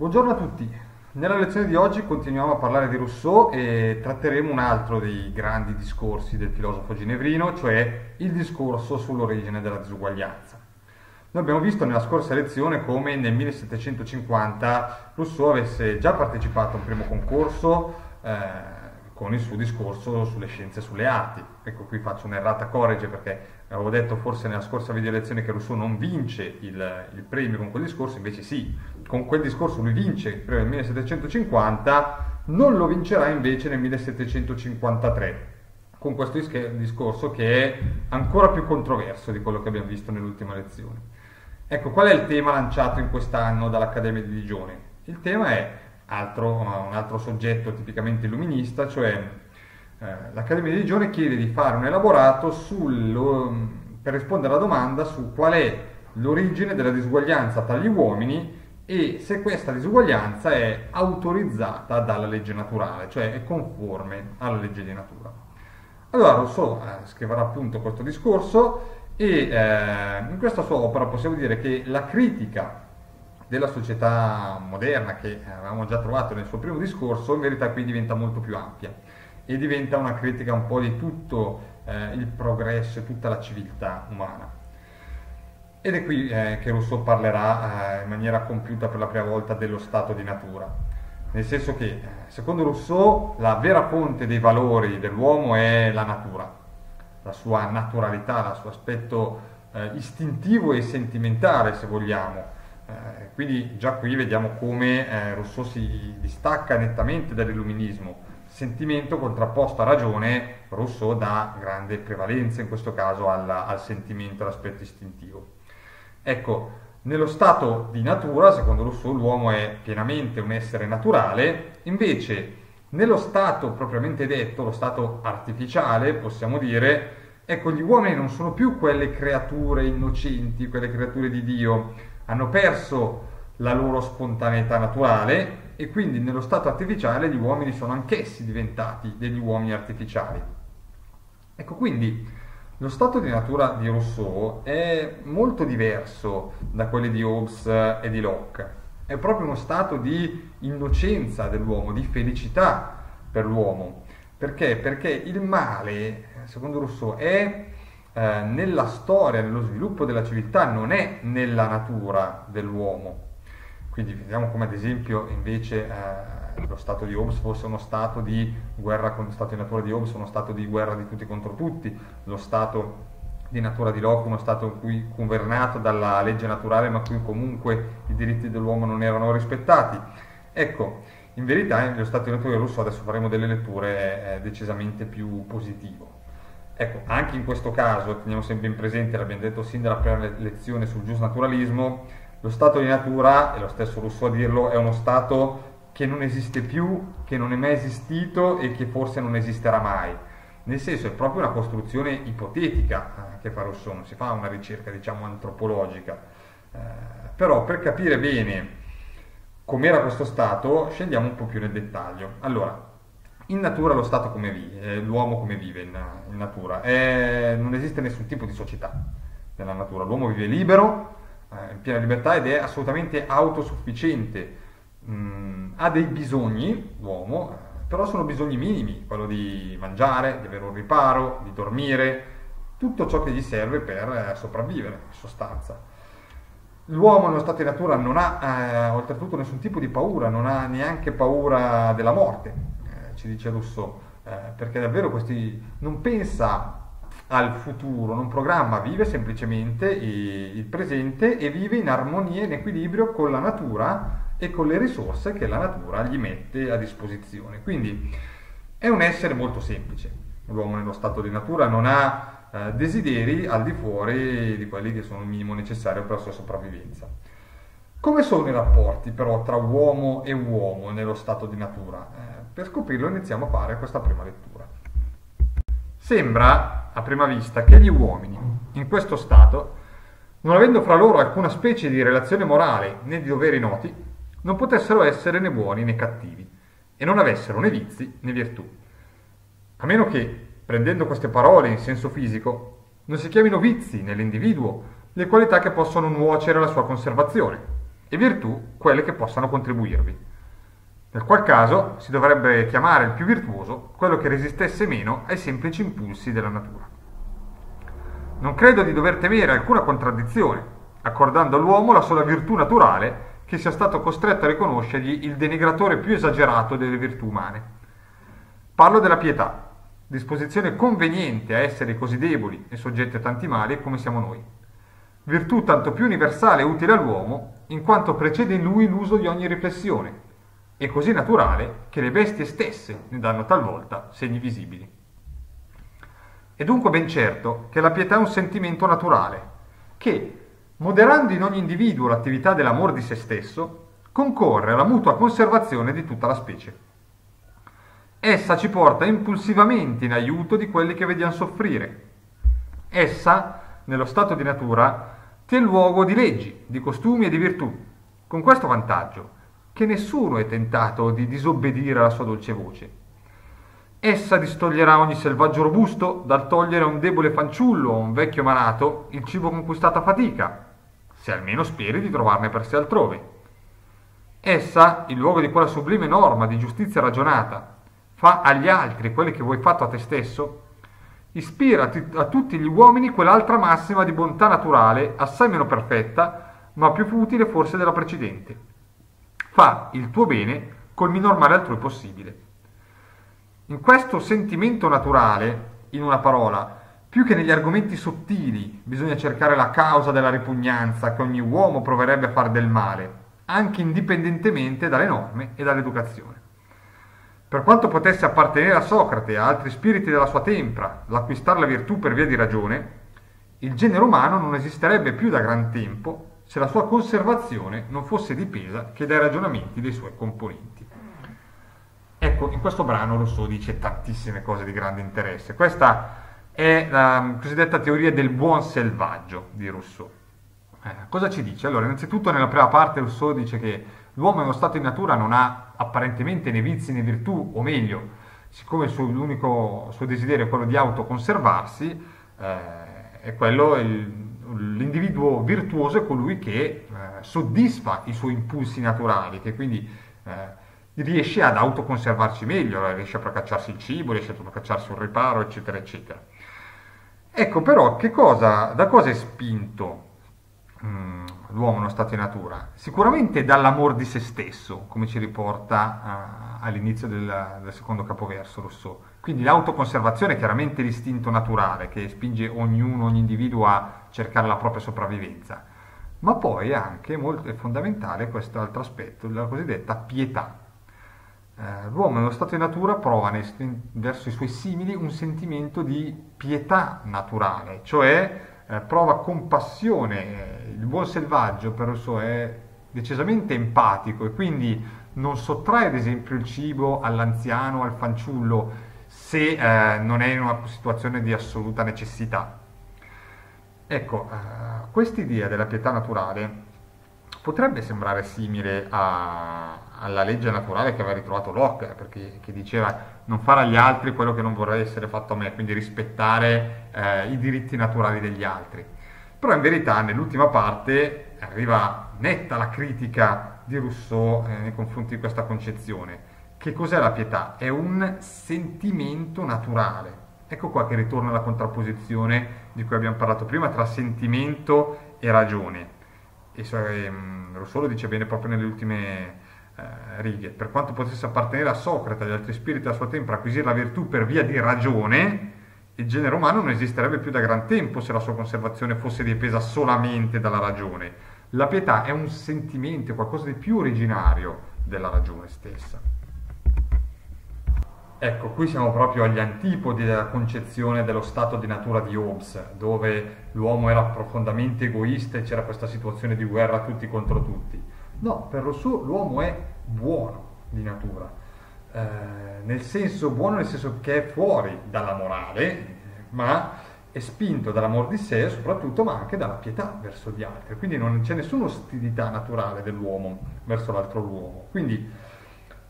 Buongiorno a tutti. Nella lezione di oggi continuiamo a parlare di Rousseau e tratteremo un altro dei grandi discorsi del filosofo ginevrino, cioè il discorso sull'origine della disuguaglianza. Noi abbiamo visto nella scorsa lezione come nel 1750 Rousseau avesse già partecipato a un primo concorso eh, con il suo discorso sulle scienze e sulle arti. Ecco, qui faccio un'errata corrige perché avevo detto forse nella scorsa video lezione che Rousseau non vince il, il, premio con quel discorso, invece sì, con quel discorso lui vince nel 1750, non lo vincerà invece nel 1753 con questo discorso che è ancora più controverso di quello che abbiamo visto nell'ultima lezione. Ecco, qual è il tema lanciato in quest'anno dall'Accademia di Digione? Il tema è altro, un altro soggetto tipicamente illuminista, cioè eh, l'Accademia di Digione chiede di fare un elaborato sul, per rispondere alla domanda su qual è l'origine della disuguaglianza tra gli uomini e se questa disuguaglianza è autorizzata dalla legge naturale, cioè è conforme alla legge di natura. Allora Rousseau eh, scriverà appunto questo discorso e eh, in questa sua opera possiamo dire che la critica della società moderna che avevamo già trovato nel suo primo discorso, in verità qui diventa molto più ampia e diventa una critica un po' di tutto eh, il progresso e tutta la civiltà umana. Ed è qui eh, che Rousseau parlerà eh, in maniera compiuta per la prima volta dello stato di natura, nel senso che eh, secondo Rousseau la vera fonte dei valori dell'uomo è la natura, la sua naturalità, il suo aspetto eh, istintivo e sentimentale se vogliamo, eh, quindi già qui vediamo come eh, Rousseau si distacca nettamente dall'illuminismo. Sentimento contrapposto a ragione, Rousseau dà grande prevalenza in questo caso alla, al sentimento, all'aspetto istintivo. Ecco, nello stato di natura, secondo Rousseau, l'uomo è pienamente un essere naturale, invece nello stato propriamente detto, lo stato artificiale, possiamo dire, ecco, gli uomini non sono più quelle creature innocenti, quelle creature di Dio, hanno perso la loro spontaneità naturale e quindi nello stato artificiale gli uomini sono anch'essi diventati degli uomini artificiali. Ecco quindi lo stato di natura di Rousseau è molto diverso da quelli di Hobbes e di Locke. È proprio uno stato di innocenza dell'uomo, di felicità per l'uomo. Perché? Perché il male, secondo Rousseau, è eh, nella storia, nello sviluppo della civiltà, non è nella natura dell'uomo. Quindi vediamo come ad esempio invece eh, lo stato di Hobbes fosse uno stato di guerra con lo stato di natura di Hobbes, uno stato di guerra di tutti contro tutti, lo stato di natura di Locke, uno stato in cui governato dalla legge naturale ma qui comunque i diritti dell'uomo non erano rispettati. Ecco, in verità lo stato di natura di Rousseau adesso faremo delle letture eh, decisamente più positivo. Ecco, anche in questo caso, teniamo sempre in presente, l'abbiamo detto sin dalla prima lezione sul giusnaturalismo, lo stato di natura, e lo stesso Rousseau a dirlo, è uno stato che non esiste più, che non è mai esistito e che forse non esisterà mai. Nel senso è proprio una costruzione ipotetica eh, che fa Rousseau, non si fa una ricerca diciamo antropologica. Eh, però per capire bene com'era questo stato scendiamo un po' più nel dettaglio. Allora, in natura lo Stato come vive, eh, l'uomo come vive in, in natura, è, non esiste nessun tipo di società nella natura, l'uomo vive libero, eh, in piena libertà ed è assolutamente autosufficiente, mm, ha dei bisogni, l'uomo, però sono bisogni minimi, quello di mangiare, di avere un riparo, di dormire, tutto ciò che gli serve per eh, sopravvivere, in sostanza. L'uomo nello stato di natura non ha eh, oltretutto nessun tipo di paura, non ha neanche paura della morte, ci dice Rousseau, eh, perché davvero questi non pensa al futuro, non programma, vive semplicemente il presente e vive in armonia, in equilibrio con la natura e con le risorse che la natura gli mette a disposizione. Quindi è un essere molto semplice. L'uomo nello stato di natura non ha eh, desideri al di fuori di quelli che sono il minimo necessario per la sua sopravvivenza. Come sono i rapporti però tra uomo e uomo nello stato di natura? Eh, per scoprirlo iniziamo a fare questa prima lettura. Sembra, a prima vista, che gli uomini, in questo stato, non avendo fra loro alcuna specie di relazione morale né di doveri noti, non potessero essere né buoni né cattivi, e non avessero né vizi né virtù. A meno che, prendendo queste parole in senso fisico, non si chiamino vizi nell'individuo le qualità che possono nuocere alla sua conservazione, e virtù quelle che possano contribuirvi. Nel qual caso si dovrebbe chiamare il più virtuoso quello che resistesse meno ai semplici impulsi della natura. Non credo di dover temere alcuna contraddizione, accordando all'uomo la sola virtù naturale che sia stato costretto a riconoscergli il denigratore più esagerato delle virtù umane. Parlo della pietà, disposizione conveniente a essere così deboli e soggetti a tanti mali come siamo noi. Virtù tanto più universale e utile all'uomo, in quanto precede in lui l'uso di ogni riflessione, e così naturale che le bestie stesse ne danno talvolta segni visibili. È dunque ben certo che la pietà è un sentimento naturale, che, moderando in ogni individuo l'attività dell'amor di se stesso, concorre alla mutua conservazione di tutta la specie. Essa ci porta impulsivamente in aiuto di quelli che vediamo soffrire. Essa, nello stato di natura, tiene luogo di leggi, di costumi e di virtù, con questo vantaggio, che nessuno è tentato di disobbedire alla sua dolce voce. Essa distoglierà ogni selvaggio robusto dal togliere a un debole fanciullo o un vecchio malato il cibo conquistato a fatica, se almeno speri di trovarne per sé altrove. Essa, in luogo di quella sublime norma di giustizia ragionata, fa agli altri quelli che vuoi fatto a te stesso, ispira a tutti gli uomini quell'altra massima di bontà naturale, assai meno perfetta, ma più utile forse della precedente fa il tuo bene col minor male altrui possibile. In questo sentimento naturale, in una parola, più che negli argomenti sottili, bisogna cercare la causa della ripugnanza che ogni uomo proverebbe a fare del male, anche indipendentemente dalle norme e dall'educazione. Per quanto potesse appartenere a Socrate e a altri spiriti della sua tempra l'acquistare la virtù per via di ragione, il genere umano non esisterebbe più da gran tempo se la sua conservazione non fosse dipesa che dai ragionamenti dei suoi componenti. Ecco, in questo brano Rousseau dice tantissime cose di grande interesse. Questa è la cosiddetta teoria del buon selvaggio di Rousseau. Eh, cosa ci dice? Allora, innanzitutto nella prima parte Rousseau dice che l'uomo nello stato di natura non ha apparentemente né vizi né virtù, o meglio, siccome il suo, l'unico suo desiderio è quello di autoconservarsi, eh, è quello il, l'individuo virtuoso è colui che eh, soddisfa i suoi impulsi naturali, che quindi eh, riesce ad autoconservarsi meglio, riesce a procacciarsi il cibo, riesce a procacciarsi un riparo, eccetera, eccetera. Ecco però, cosa, da cosa è spinto mm, l'uomo nello stato di natura? Sicuramente dall'amor di se stesso, come ci riporta uh, all'inizio del, del secondo capoverso Rousseau quindi l'autoconservazione è chiaramente l'istinto naturale che spinge ognuno, ogni individuo a cercare la propria sopravvivenza, ma poi è anche molto è fondamentale questo altro aspetto, la cosiddetta pietà. Eh, l'uomo nello stato di natura prova nei, verso i suoi simili un sentimento di pietà naturale, cioè eh, prova compassione. Il buon selvaggio per Rousseau è decisamente empatico e quindi non sottrae ad esempio il cibo all'anziano, al fanciullo, se eh, non è in una situazione di assoluta necessità. Ecco, uh, quest'idea della pietà naturale potrebbe sembrare simile a, alla legge naturale che aveva ritrovato Locke, perché che diceva non fare agli altri quello che non vorrei essere fatto a me, quindi rispettare eh, i diritti naturali degli altri. Però in verità nell'ultima parte arriva netta la critica di Rousseau eh, nei confronti di questa concezione che cos'è la pietà? È un sentimento naturale. Ecco qua che ritorna la contrapposizione di cui abbiamo parlato prima tra sentimento e ragione. E ehm, Rousseau lo dice bene proprio nelle ultime righe. Per quanto potesse appartenere a Socrate e agli altri spiriti a suo tempo acquisire la virtù per via di ragione, il genere umano non esisterebbe più da gran tempo se la sua conservazione fosse dipesa solamente dalla ragione. La pietà è un sentimento, qualcosa di più originario della ragione stessa. Ecco, qui siamo proprio agli antipodi della concezione dello stato di natura di Hobbes, dove l'uomo era profondamente egoista e c'era questa situazione di guerra tutti contro tutti. No, per Rousseau l'uomo è buono di natura, eh, nel senso buono nel senso che è fuori dalla morale, ma è spinto dall'amor di sé soprattutto, ma anche dalla pietà verso gli altri. Quindi non c'è nessuna ostilità naturale dell'uomo verso l'altro uomo. Quindi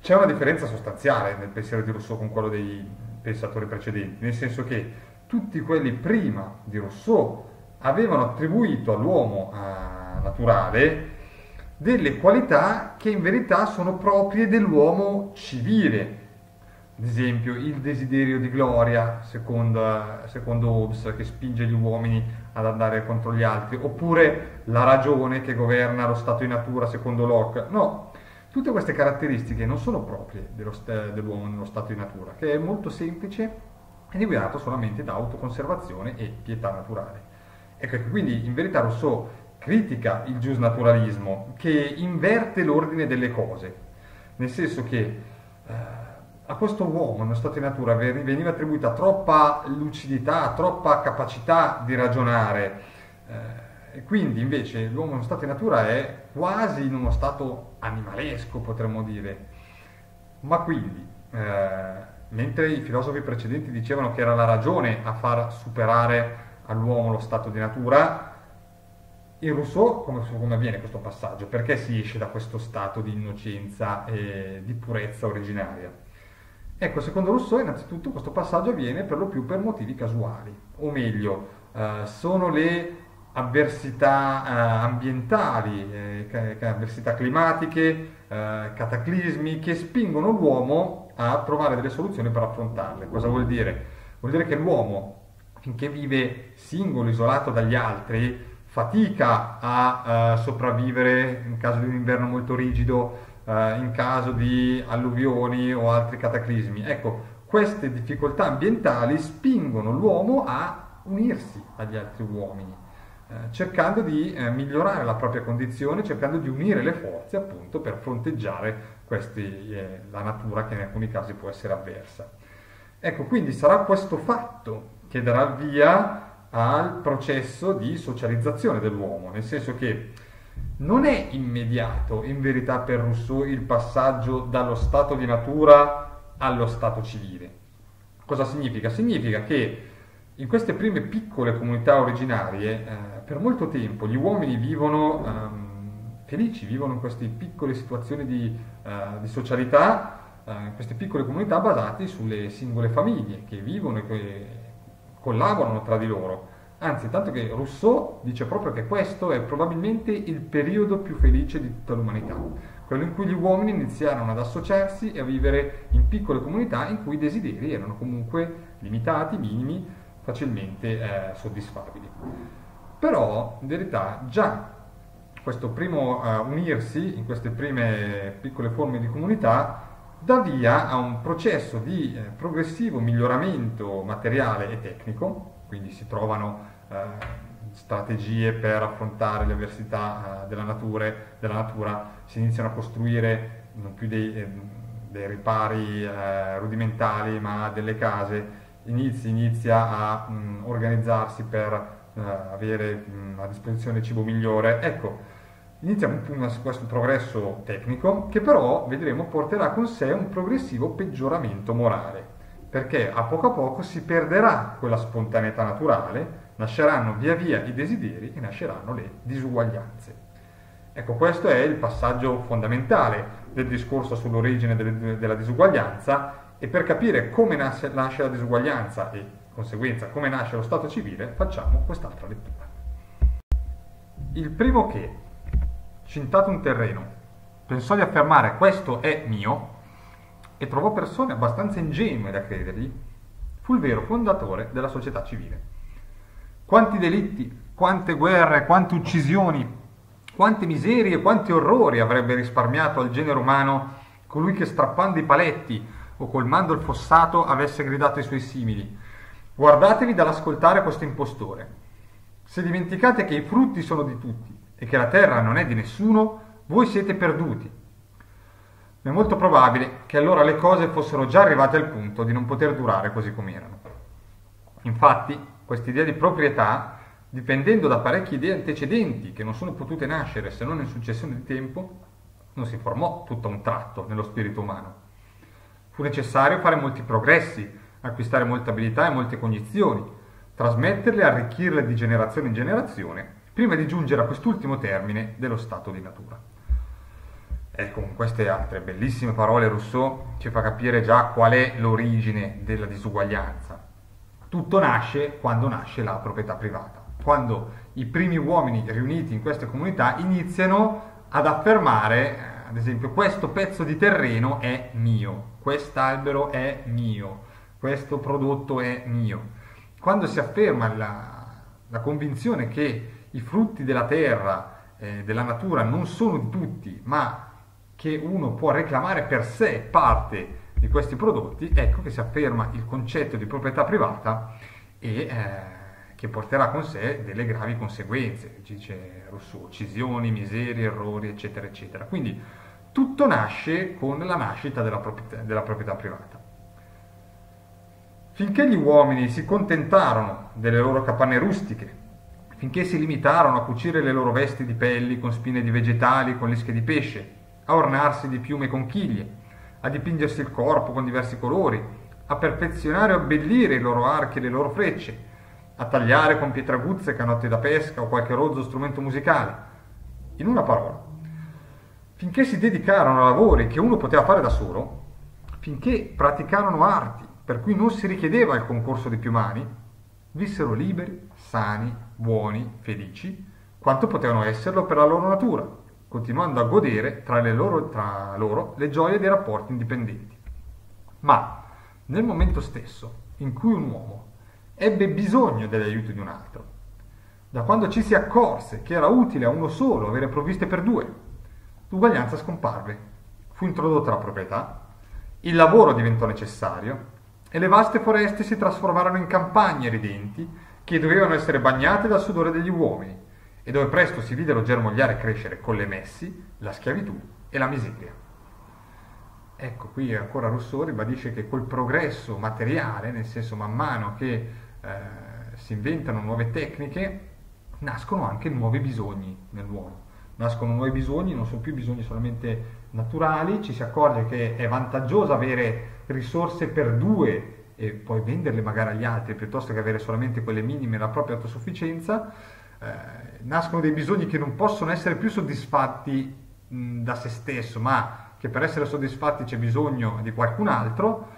c'è una differenza sostanziale nel pensiero di Rousseau con quello dei pensatori precedenti, nel senso che tutti quelli prima di Rousseau avevano attribuito all'uomo uh, naturale delle qualità che in verità sono proprie dell'uomo civile. Ad esempio il desiderio di gloria, secondo, secondo Hobbes, che spinge gli uomini ad andare contro gli altri, oppure la ragione che governa lo stato di natura, secondo Locke. No, tutte queste caratteristiche non sono proprie st- dell'uomo nello stato di natura, che è molto semplice è guidato solamente da autoconservazione e pietà naturale. Ecco, quindi in verità Rousseau critica il giusnaturalismo che inverte l'ordine delle cose, nel senso che eh, a questo uomo, nello stato di natura, veniva attribuita troppa lucidità, troppa capacità di ragionare, eh, e quindi invece l'uomo nello stato di natura è quasi in uno stato animalesco, potremmo dire. Ma quindi, eh, mentre i filosofi precedenti dicevano che era la ragione a far superare all'uomo lo stato di natura, in Rousseau come, come, avviene questo passaggio? Perché si esce da questo stato di innocenza e di purezza originaria? Ecco, secondo Rousseau innanzitutto questo passaggio avviene per lo più per motivi casuali, o meglio, eh, sono le avversità eh, ambientali, eh, avversità climatiche, eh, cataclismi che spingono l'uomo a trovare delle soluzioni per affrontarle. Cosa vuol dire? Vuol dire che l'uomo, finché vive singolo, isolato dagli altri, fatica a uh, sopravvivere in caso di un inverno molto rigido, uh, in caso di alluvioni o altri cataclismi. Ecco, queste difficoltà ambientali spingono l'uomo a unirsi agli altri uomini, uh, cercando di migliorare la propria condizione, cercando di unire le forze appunto per fronteggiare questi, eh, la natura che in alcuni casi può essere avversa. Ecco, quindi sarà questo fatto che darà via al processo di socializzazione dell'uomo, nel senso che non è immediato in verità per Rousseau il passaggio dallo stato di natura allo stato civile. Cosa significa? Significa che in queste prime piccole comunità originarie, eh, per molto tempo gli uomini vivono ehm, felici, vivono in queste piccole situazioni di, eh, di socialità, eh, in queste piccole comunità basate sulle singole famiglie che vivono e che collaborano tra di loro. Anzi, tanto che Rousseau dice proprio che questo è probabilmente il periodo più felice di tutta l'umanità, quello in cui gli uomini iniziarono ad associarsi e a vivere in piccole comunità in cui i desideri erano comunque limitati, minimi, facilmente eh, soddisfabili. Però, in verità, già questo primo uh, unirsi in queste prime piccole forme di comunità dà via a un processo di eh, progressivo miglioramento materiale e tecnico, quindi si trovano eh, strategie per affrontare le avversità eh, della, natura, della, natura, si iniziano a costruire non più dei, eh, dei ripari eh, rudimentali ma delle case, inizi, inizia a mh, organizzarsi per eh, avere mh, a disposizione cibo migliore. Ecco, Iniziamo questo progresso tecnico che però vedremo porterà con sé un progressivo peggioramento morale, perché a poco a poco si perderà quella spontaneità naturale, nasceranno via via i desideri e nasceranno le disuguaglianze. Ecco, questo è il passaggio fondamentale del discorso sull'origine delle, della disuguaglianza e per capire come nasce, nasce la disuguaglianza e conseguenza come nasce lo Stato civile facciamo quest'altra lettura. Il primo che cintato un terreno, pensò di affermare questo è mio e trovò persone abbastanza ingenue da credergli, fu il vero fondatore della società civile. Quanti delitti, quante guerre, quante uccisioni, quante miserie, quanti orrori avrebbe risparmiato al genere umano colui che strappando i paletti o colmando il fossato avesse gridato ai suoi simili. Guardatevi dall'ascoltare questo impostore. Se dimenticate che i frutti sono di tutti, e che la terra non è di nessuno, voi siete perduti. È molto probabile che allora le cose fossero già arrivate al punto di non poter durare così come erano. Infatti, questa idea di proprietà, dipendendo da parecchie idee antecedenti che non sono potute nascere se non in successione di tempo, non si formò tutto a un tratto nello spirito umano. Fu necessario fare molti progressi, acquistare molte abilità e molte cognizioni, trasmetterle e arricchirle di generazione in generazione prima di giungere a quest'ultimo termine dello stato di natura. Ecco, con queste altre bellissime parole Rousseau ci fa capire già qual è l'origine della disuguaglianza. Tutto nasce quando nasce la proprietà privata, quando i primi uomini riuniti in queste comunità iniziano ad affermare, ad esempio, questo pezzo di terreno è mio, quest'albero è mio, questo prodotto è mio. Quando si afferma la, la convinzione che i frutti della terra, eh, della natura, non sono di tutti, ma che uno può reclamare per sé parte di questi prodotti, ecco che si afferma il concetto di proprietà privata e eh, che porterà con sé delle gravi conseguenze, dice Rousseau, uccisioni, miserie, errori, eccetera, eccetera. Quindi tutto nasce con la nascita della proprietà, della proprietà privata. Finché gli uomini si contentarono delle loro capanne rustiche, finché si limitarono a cucire le loro vesti di pelli con spine di vegetali, con lische di pesce, a ornarsi di piume e conchiglie, a dipingersi il corpo con diversi colori, a perfezionare o abbellire i loro archi e le loro frecce, a tagliare con pietraguzze, canotte da pesca o qualche rozzo strumento musicale. In una parola, finché si dedicarono a lavori che uno poteva fare da solo, finché praticarono arti per cui non si richiedeva il concorso di più mani, vissero liberi, sani, buoni, felici, quanto potevano esserlo per la loro natura, continuando a godere tra, loro, tra loro le gioie dei rapporti indipendenti. Ma nel momento stesso in cui un uomo ebbe bisogno dell'aiuto di un altro, da quando ci si accorse che era utile a uno solo avere provviste per due, l'uguaglianza scomparve, fu introdotta la proprietà, il lavoro diventò necessario e le vaste foreste si trasformarono in campagne ridenti che dovevano essere bagnate dal sudore degli uomini e dove presto si videro germogliare e crescere con le messi la schiavitù e la miseria. Ecco, qui ancora Rousseau ribadisce che col progresso materiale, nel senso man mano che eh, si inventano nuove tecniche, nascono anche nuovi bisogni nell'uomo. Nascono nuovi bisogni, non sono più bisogni solamente naturali, ci si accorge che è vantaggioso avere risorse per due e poi venderle magari agli altri piuttosto che avere solamente quelle minime la propria autosufficienza eh, nascono dei bisogni che non possono essere più soddisfatti mh, da se stesso, ma che per essere soddisfatti c'è bisogno di qualcun altro,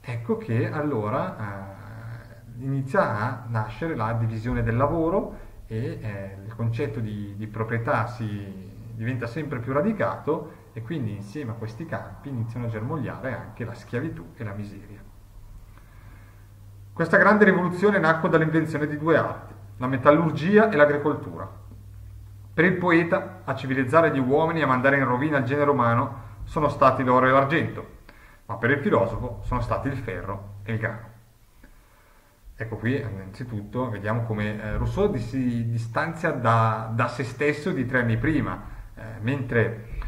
ecco che allora eh, inizia a nascere la divisione del lavoro e eh, il concetto di, di proprietà si diventa sempre più radicato e quindi insieme a questi campi iniziano a germogliare anche la schiavitù e la miseria. Questa grande rivoluzione nacque dall'invenzione di due arti, la metallurgia e l'agricoltura. Per il poeta, a civilizzare gli uomini e a mandare in rovina il genere umano sono stati l'oro e l'argento, ma per il filosofo sono stati il ferro e il grano. Ecco qui, innanzitutto, vediamo come eh, Rousseau si distanzia da, da, se stesso di tre anni prima, eh, mentre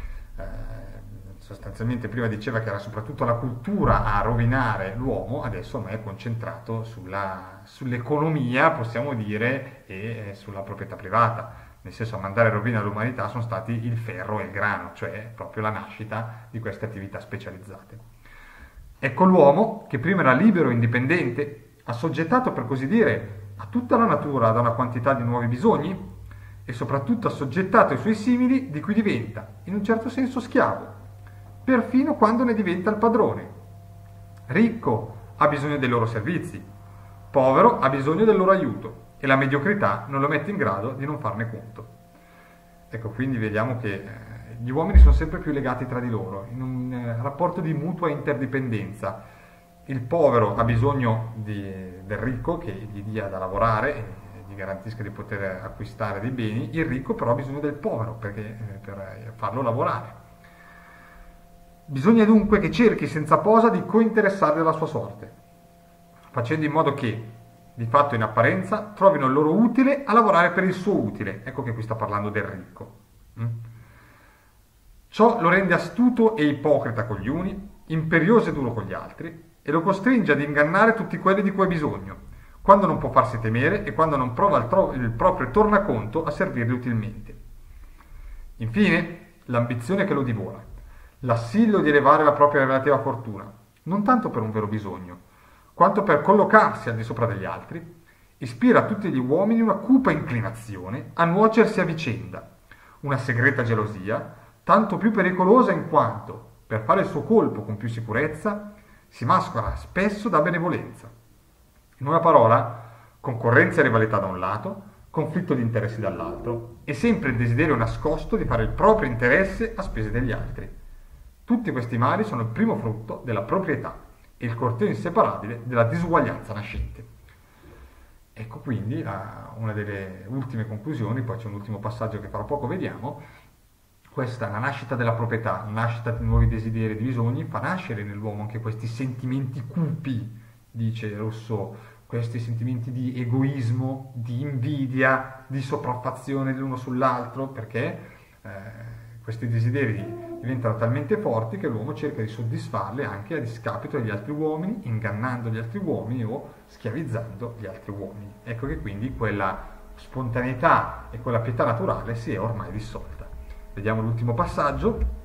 sostanzialmente prima diceva che era soprattutto la cultura a rovinare l'uomo, adesso ormai è concentrato sulla, sull'economia, possiamo dire, e sulla proprietà privata. Nel senso a mandare rovina all'umanità sono stati il ferro e il grano, cioè proprio la nascita di queste attività specializzate. Ecco l'uomo, che prima era libero e indipendente, assoggettato per così dire a tutta la natura da una quantità di nuovi bisogni e soprattutto assoggettato ai suoi simili di cui diventa, in un certo senso, schiavo perfino quando ne diventa il padrone. Ricco ha bisogno dei loro servizi, povero ha bisogno del loro aiuto e la mediocrità non lo mette in grado di non farne conto. Ecco, quindi vediamo che eh, gli uomini sono sempre più legati tra di loro, in un eh, rapporto di mutua interdipendenza. Il povero ha bisogno di, del ricco che gli dia da lavorare e gli garantisca di poter acquistare dei beni, il ricco però ha bisogno del povero perché, eh, per farlo lavorare. Bisogna dunque che cerchi senza posa di cointeressare della sua sorte, facendo in modo che, di fatto in apparenza, trovino il loro utile a lavorare per il suo utile. Ecco che qui sta parlando del ricco. Mm? Ciò lo rende astuto e ipocrita con gli uni, imperioso e duro con gli altri, e lo costringe ad ingannare tutti quelli di cui ha bisogno, quando non può farsi temere e quando non prova il, tro- il proprio tornaconto a servirli utilmente. Infine, l'ambizione che lo divora l'assillo di elevare la propria relativa fortuna, non tanto per un vero bisogno, quanto per collocarsi al di sopra degli altri, ispira a tutti gli uomini una cupa inclinazione a nuocersi a vicenda, una segreta gelosia, tanto più pericolosa in quanto, per fare il suo colpo con più sicurezza, si mascora spesso da benevolenza. In una parola, concorrenza e rivalità da un lato, conflitto di interessi dall'altro e sempre il desiderio nascosto di fare il proprio interesse a spese degli altri. Tutti questi mali sono il primo frutto della proprietà e il corteo inseparabile della disuguaglianza nascente. Ecco quindi la, una delle ultime conclusioni, poi c'è un ultimo passaggio che fra poco vediamo, questa, la nascita della proprietà, la nascita di nuovi desideri e di bisogni, fa nascere nell'uomo anche questi sentimenti cupi, dice Rousseau, questi sentimenti di egoismo, di invidia, di sopraffazione l'uno sull'altro, perché eh, questi desideri diventano talmente forti che l'uomo cerca di soddisfarli anche a discapito degli altri uomini, ingannando gli altri uomini o schiavizzando gli altri uomini. Ecco che quindi quella spontaneità e quella pietà naturale si è ormai dissolta. Vediamo l'ultimo passaggio.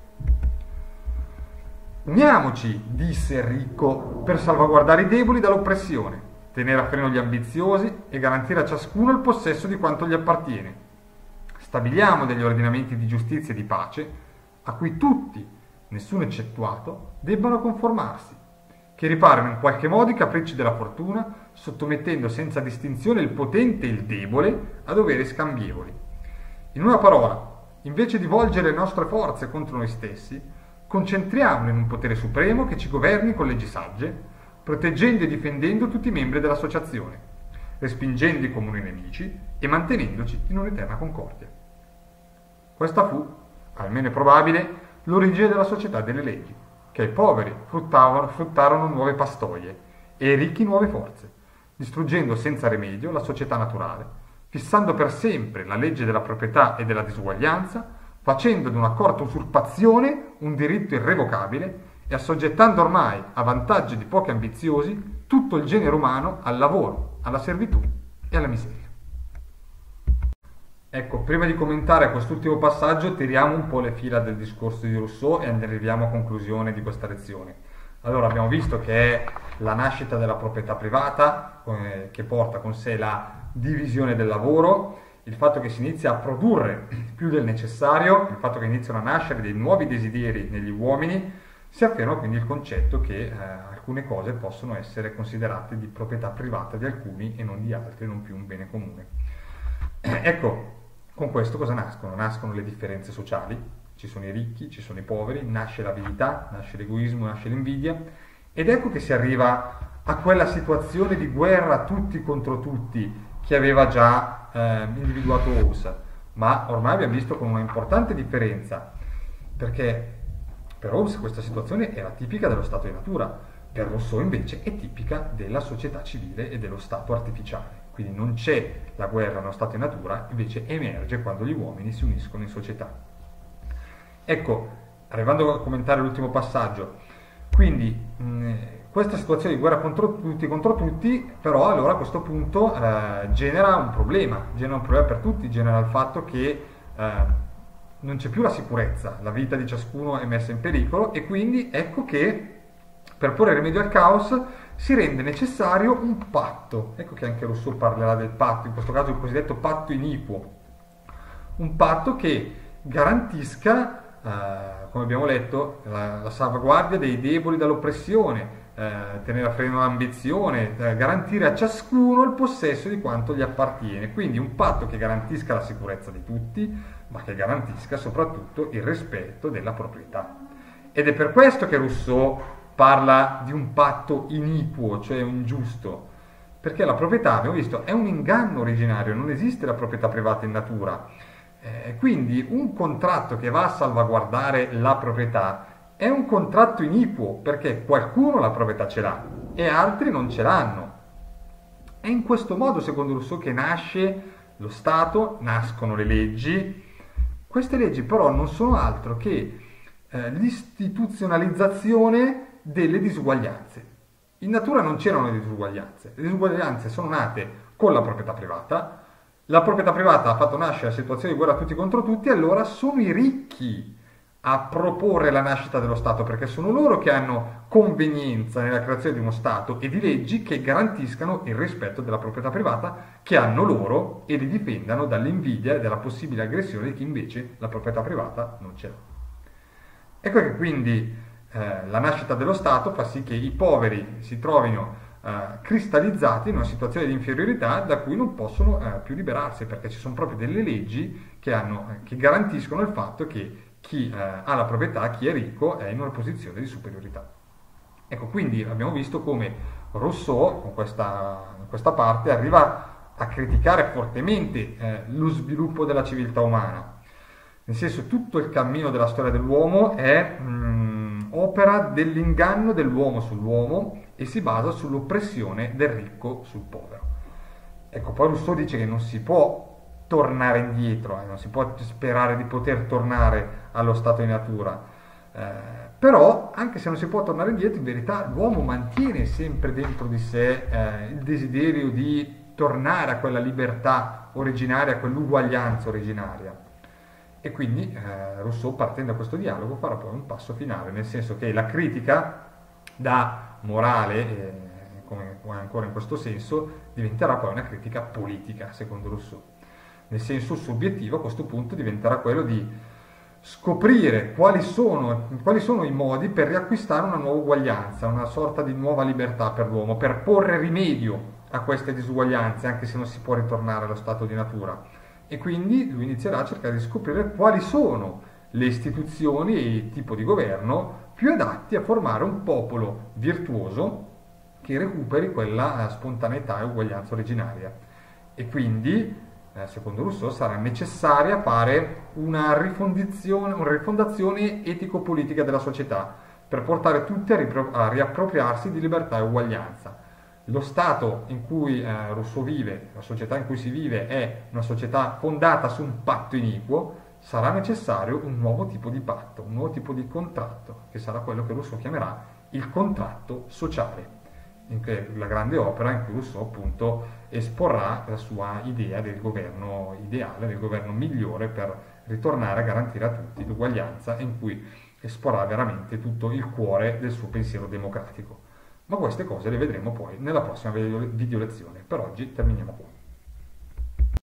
Uniamoci, disse il ricco, per salvaguardare i deboli dall'oppressione tenere a freno gli ambiziosi e garantire a ciascuno il possesso di quanto gli appartiene. Stabiliamo degli ordinamenti di giustizia e di pace a cui tutti, nessuno eccettuato, debbano conformarsi, che riparano in qualche modo i capricci della fortuna, sottomettendo senza distinzione il potente e il debole a doveri scambievoli. In una parola, invece di volgere le nostre forze contro noi stessi, concentriamole in un potere supremo che ci governi con leggi sagge, proteggendo e difendendo tutti i membri dell'associazione, respingendo i comuni nemici e mantenendoci in un'eterna concordia. Questa fu, almeno è probabile, l'origine della società delle leggi, che ai poveri fruttarono nuove pastoie e ai ricchi nuove forze, distruggendo senza rimedio la società naturale, fissando per sempre la legge della proprietà e della disuguaglianza, facendo di una corta usurpazione un diritto irrevocabile e assoggettando ormai, a vantaggio di pochi ambiziosi, tutto il genere umano al lavoro, alla servitù e alla miseria. Ecco, prima di commentare quest'ultimo passaggio tiriamo un po' le fila del discorso di Rousseau e arriviamo a conclusione di questa lezione. Allora, abbiamo visto che è la nascita della proprietà privata eh, che porta con sé la divisione del lavoro, il fatto che si inizia a produrre più del necessario, il fatto che iniziano a nascere dei nuovi desideri negli uomini, si afferma quindi il concetto che eh, alcune cose possono essere considerate di proprietà privata di alcuni e non di altri, non più un bene comune. Eh, ecco, con questo cosa nascono? Nascono le differenze sociali, ci sono i ricchi, ci sono i poveri, nasce l'avidità, nasce l'egoismo, nasce l'invidia ed ecco che si arriva a quella situazione di guerra tutti contro tutti che aveva già eh, individuato Hobbes, ma ormai abbiamo visto con una importante differenza, perché per Hobbes questa situazione era tipica dello stato di natura, per Rousseau invece è tipica della società civile e dello stato artificiale. Quindi non c'è la guerra nello stato di natura, invece emerge quando gli uomini si uniscono in società. Ecco, arrivando a commentare l'ultimo passaggio, quindi mh, questa situazione di guerra contro tutti contro tutti, però allora a questo punto eh, genera un problema, genera un problema per tutti, genera il fatto che eh, non c'è più la sicurezza, la vita di ciascuno è messa in pericolo e quindi ecco che per porre rimedio al caos si rende necessario un patto. Ecco che anche Rousseau parlerà del patto, in questo caso il cosiddetto patto iniquo. Un patto che garantisca, eh, come abbiamo letto, la, la, salvaguardia dei deboli dall'oppressione, eh, tenere a freno l'ambizione, eh, garantire a ciascuno il possesso di quanto gli appartiene. Quindi un patto che garantisca la sicurezza di tutti, ma che garantisca soprattutto il rispetto della proprietà. Ed è per questo che Rousseau parla di un patto iniquo, cioè ingiusto, perché la proprietà, abbiamo visto, è un inganno originario, non esiste la proprietà privata in natura. Eh, quindi un contratto che va a salvaguardare la proprietà è un contratto iniquo, perché qualcuno la proprietà ce l'ha e altri non ce l'hanno. È in questo modo, secondo Rousseau, che nasce lo Stato, nascono le leggi, queste leggi però non sono altro che eh, l'istituzionalizzazione delle disuguaglianze. In natura non c'erano le disuguaglianze, le disuguaglianze sono nate con la proprietà privata, la proprietà privata ha fatto nascere la situazione di guerra tutti contro tutti, allora sono i ricchi a proporre la nascita dello Stato, perché sono loro che hanno convenienza nella creazione di uno Stato e di leggi che garantiscano il rispetto della proprietà privata che hanno loro e li difendano dall'invidia e dalla possibile aggressione di chi invece la proprietà privata non ce l'ha. Ecco che quindi eh, la nascita dello Stato fa sì che i poveri si trovino eh, cristallizzati in una situazione di inferiorità da cui non possono eh, più liberarsi perché ci sono proprio delle leggi che, hanno, eh, che garantiscono il fatto che chi eh, ha la proprietà, chi è ricco, è in una posizione di superiorità. Ecco, quindi abbiamo visto come Rousseau, con questa, questa parte, arriva a criticare fortemente eh, lo sviluppo della civiltà umana. Nel senso, tutto il cammino della storia dell'uomo è mh, mm, opera dell'inganno dell'uomo sull'uomo e si basa sull'oppressione del ricco sul povero. Ecco, poi Rousseau dice che non si può tornare indietro, eh, non si può sperare di poter tornare allo stato di natura. Eh, però, anche se non si può tornare indietro, in verità l'uomo mantiene sempre dentro di sé eh, il desiderio di tornare a quella libertà originaria, a quell'uguaglianza originaria. E quindi eh, Rousseau, partendo da questo dialogo, farà poi un passo finale, nel senso che la critica da morale, eh, come ancora in questo senso, diventerà poi una critica politica, secondo Rousseau nel senso suo obiettivo a questo punto diventerà quello di scoprire quali sono, quali sono, i modi per riacquistare una nuova uguaglianza, una sorta di nuova libertà per l'uomo, per porre rimedio a queste disuguaglianze, anche se non si può ritornare allo stato di natura. E quindi lui inizierà a cercare di scoprire quali sono le istituzioni e il tipo di governo più adatti a formare un popolo virtuoso che recuperi quella eh, spontaneità e uguaglianza originaria. E quindi eh, secondo Rousseau, sarà necessaria fare una rifondazione, una rifondazione etico-politica della società per portare tutti a, ripro- a, riappropriarsi di libertà e uguaglianza. Lo Stato in cui eh, Rousseau vive, la società in cui si vive è una società fondata su un patto iniquo, sarà necessario un nuovo tipo di patto, un nuovo tipo di contratto, che sarà quello che Rousseau chiamerà il contratto sociale la grande opera in cui Rousseau appunto esporrà la sua idea del governo ideale, del governo migliore per ritornare a garantire a tutti l'uguaglianza in cui esporrà veramente tutto il cuore del suo pensiero democratico. Ma queste cose le vedremo poi nella prossima video lezione. Per oggi terminiamo qua.